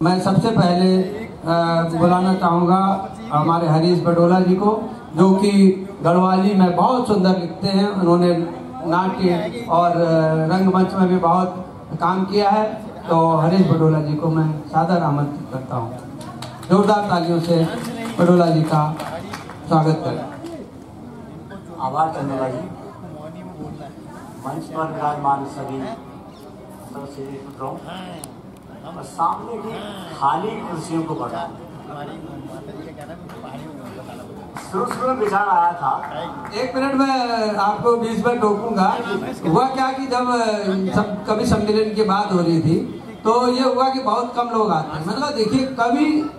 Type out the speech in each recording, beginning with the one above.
मैं सबसे पहले बुलाना चाहूँगा हमारे हरीश बडोला जी को, जो कि गढ़वाली में बहुत सुंदर लिखते हैं। उन्होंने नाट्य और रंगमंच में भी बहुत काम किया है। तो हरीश बडोला जी को मैं सादर आमंत्रित करता हूँ। जोरदार तालियों से बडोला जी का स्वागत करें। आभार चंद्रा जी। मंच पर विराजमान सभी सामने की खाली कुर्सियों को बढ़ा शुरू शुरू में विचार आया था। एक मिनट में आपको बीच में टोकूँगा। हुआ क्या कि जब सब कवि सम्मेलन की बात हो रही थी तो ये हुआ कि बहुत कम लोग आते हैं। मतलब देखिए, कवि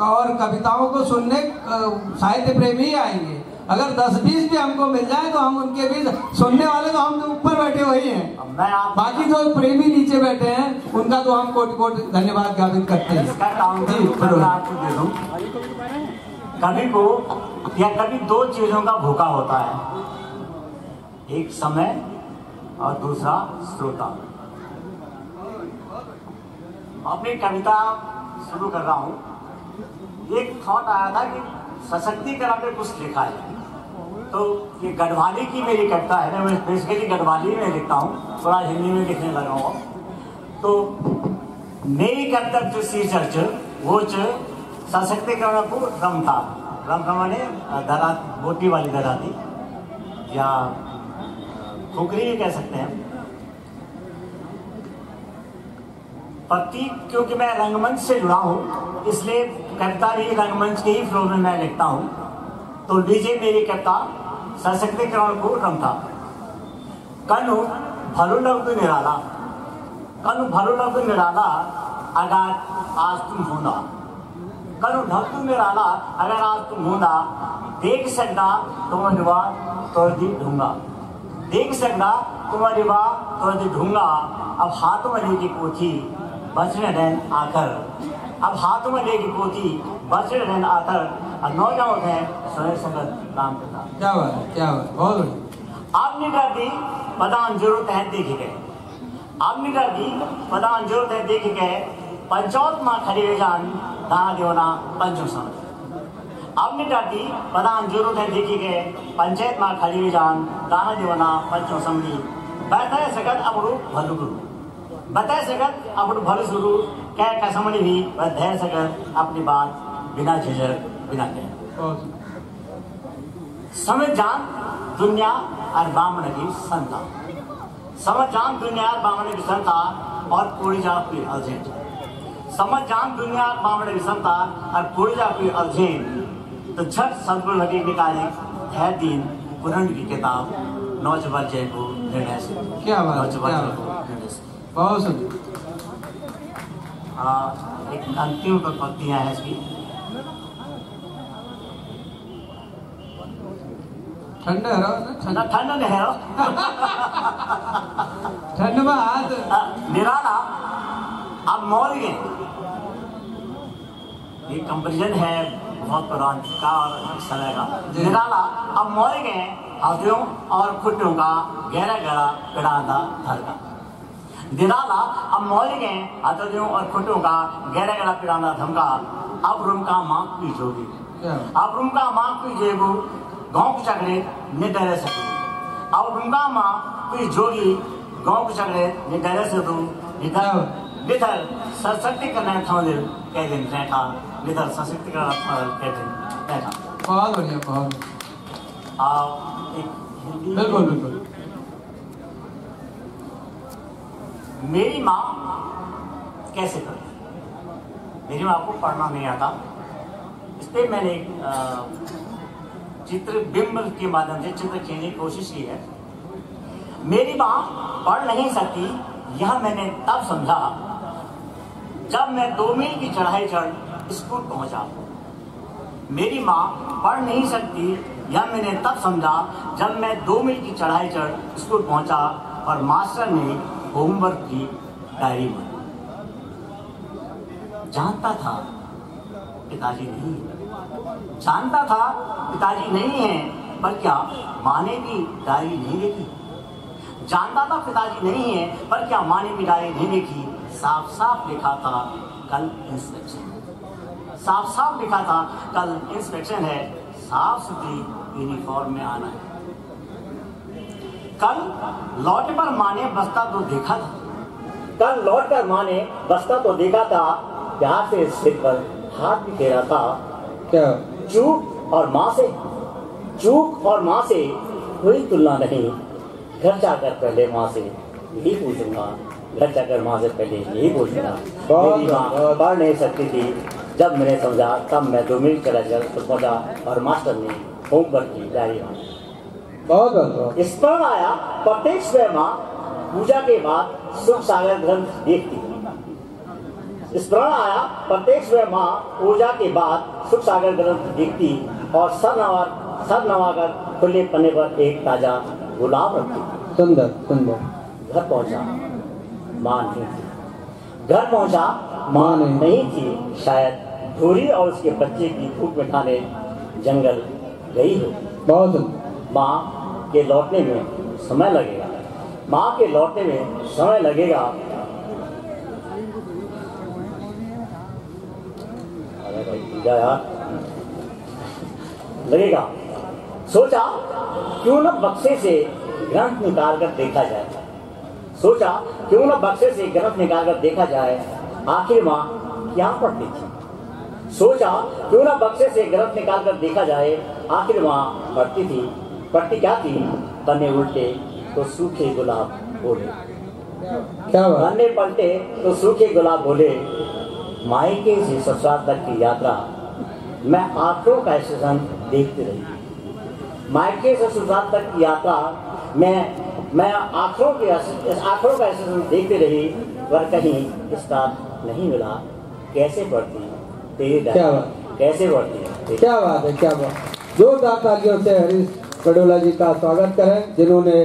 और कविताओं को सुनने साहित्य प्रेमी ही आएँगे। अगर दस बीस भी हमको मिल जाए तो हम उनके बीच सुनने वाले तो हम तो ऊपर बैठे वही हैं मैं आप बाकी जो प्रेमी नीचे बैठे हैं उनका तो हम कोट कोट धन्यवाद ज्ञापित करते हैं। कवि को या कभी दो चीज़ों का भूखा होता है। एक समय और दूसरा श्रोता। अपनी कविता शुरू कर रहा हूँ। एक थॉट आया था कि सशक्तिकरण पे कुछ लिखा है। तो ये गढ़वाली की मेरी कविता है ना, मैं बेसिकली गढ़वाली में लिखता हूँ थोड़ा हिंदी में लिखने लगा हूँ। तो मेरी कविता जो शीर्षक वो च सशक्तिकरण को रम था। रम का माने धरा, बोटी वाली धराती या खुकरी भी कह सकते हैं। प्रतीक क्योंकि मैं रंगमंच से जुड़ा हूँ, इसलिए कविता भी रंगमंच के ही फ्लो में मैं लिखता हूँ। तो लीजिए मेरी कविता सशक्तिकरण को रमता कनु भलु लग निराला। कनु भलु लग निराला अगर आज तुम होना कनु ढक्कू निराला अगर आज तुम होना देख सकता तुम्हारी बात तो दी ढूँगा देख सकता तुम्हारी बात तो दी ढूँगा अब हाथों में लेगी पोथी बचने रहन आकर। अब हाथों में लेगी पोथी बचने रहन आकर और नौजवान है स्वयं संगत नाम पिता क्या बात है क्या बात है बहुत बढ़िया। आपने कर दी पदान ज़रूरत है देखे गए। आपने कर दी पदान ज़रूरत है देखे गए। पंचौत माँ खड़ी हुई जान दाना देवना पंचो समझ आपने कर दी पदान ज़रूरत है देखे गए। पंचायत माँ खड़ी हुई जान दाना देवना पंचो समझी बैठा सकत अबड़ू भलू गुरु। बता सकत अबड़ू भलू शुरू कह कसमणी भी वह धैर्य सकत अपनी बात बिना झिझक बिना कहे। समझ जान दुनिया और बामण की संता। समझ जान दुनिया और बामण की संता और पूरी जा की अलझेन समझ जान दुनिया और बामण की संता और पूरी जा की अलझेन तो झट सदगुरु लगी निकाले है दिन पुराण की किताब नौज जय को निर्णय से। क्या बात है, नौज क्या को निर्णय से। बहुत सुंदर। एक अंतिम पंक्तियाँ हैं इसकी। ठंडा नहीं है। ठंड में हाथ निराला अब मौल गए। ये कंपेरिजन है बहुत पुरान का और समय का। निराला अब मौल गए। हाथियों और खुटियों का गहरा गहरा पिड़ादा धर का। निराला अब मौल गए हाथियों और खुटियों का गहरा गहरा पिड़ादा धमका। अब रूम का माँ की जोगी। अब रुमका माँ की जेबू गाँव की चकरे निडरे से अब रुमका माँ की जोगी गाँव की चकरे निडरे से तू निधर निधर सशक्ति करना था कह दिन बैठा निधर सशक्ति करना था कह दिन बैठा बहुत बढ़िया बहुत। एक बिल्कुल बिल्कुल। मेरी माँ कैसे कर? मेरी माँ को पढ़ना नहीं आता। इस पे मैंने एक चित्र बिंब के माध्यम से चित्र खींचने की कोशिश की है। मेरी माँ पढ़ नहीं सकती, यह मैंने तब समझा जब मैं दो मील की चढ़ाई चढ़ स्कूल पहुँचा। मेरी माँ पढ़ नहीं सकती, यह मैंने तब समझा जब मैं दो मील की चढ़ाई चढ़ स्कूल पहुँचा और मास्टर ने होमवर्क की डायरी में। जानता था पिताजी नहीं। है। जानता था पिताजी नहीं है, पर क्या माँ ने भी डायरी नहीं देखी जानता था पिताजी नहीं है, पर क्या माँ ने भी डायरी नहीं देखी साफ़ साफ़ लिखा था, कल इंस्पेक्शन साफ़ साफ़ लिखा था, कल इंस्पेक्शन है। साफ़ सुथरी यूनिफॉर्म में आना है। कल लौट पर माँ ने बस्ता तो देखा था। कल लौट कर माँ ने बस्ता तो देखा था प्यार से सिर पर हाथ भी फेरा था। क्या? चूक और माँ से चूक और माँ से कोई तुलना नहीं। घर जाकर पहले माँ से यही पूछूँगा। घर जाकर माँ से पहले यही पूछूँगा। मेरी माँ। पढ़ नहीं सकती थी। जब मैंने समझा तब मैं दो मिनट चला गया। तो पहुँचा और मास्टर ने होमवर्क की डायरी मांगी बहुत स्मरण आया प्रत्येक स्वयं पूजा के बाद सुख सागर ग्रंथ देखती। स्मरण आया प्रत्येक स्वयं पूजा के बाद सुख सागर ग्रंथ देखती और सर नवा सर नवाकर खुले पन्ने पर एक ताज़ा गुलाब रखती। सुंदर सुंदर। घर पहुँचा माँ नहीं थी। घर पहुँचा माँ। नहीं। थी। शायद धूरी और उसके बच्चे की भूख मिठाने जंगल गई हो। बहुत माँ के लौटने में समय लगेगा। माँ के लौटने में समय लगेगा। अरे भाई लगेगा। सोचा, क्यों न बक्से से ग्रंथ निकाल कर देखा जाए। सोचा, क्यों न बक्से से ग्रंथ निकाल कर देखा जाए। आखिर माँ, क्या पढ़ती थी सोचा, क्यों ना बक्से से ग्रंथ निकाल कर देखा जाए। आखिर माँ, पढ़ती थी पढ़ती क्या थी पन्ने उल्टे तो सूखे गुलाब बोले। क्या बात? पन्ने पलटे तो सूखे गुलाब बोले। मायके से ससुराल तक की यात्रा मैं आँखों का स्टेशन देखती रही। मायके से ससुराल तक की यात्रा मैं मैं आँखों के आँखों का स्टेशन देखती रही पर कहीं स्टाफ नहीं मिला। कैसे पढ़ती तेरी क्या बात? कैसे पढ़ती क्या बात है क्या बात? जोरदार तालियों से हरीश पडोला जी का स्वागत करें, जिन्होंने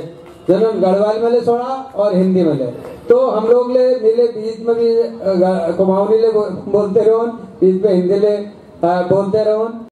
जिन्होंने गढ़वाल में ले छोड़ा और हिंदी में ले। तो हम लोग ले, मिले बीच में भी कुमाऊनी ले बोलते रहो, बीच में हिंदी ले बोलते रहो।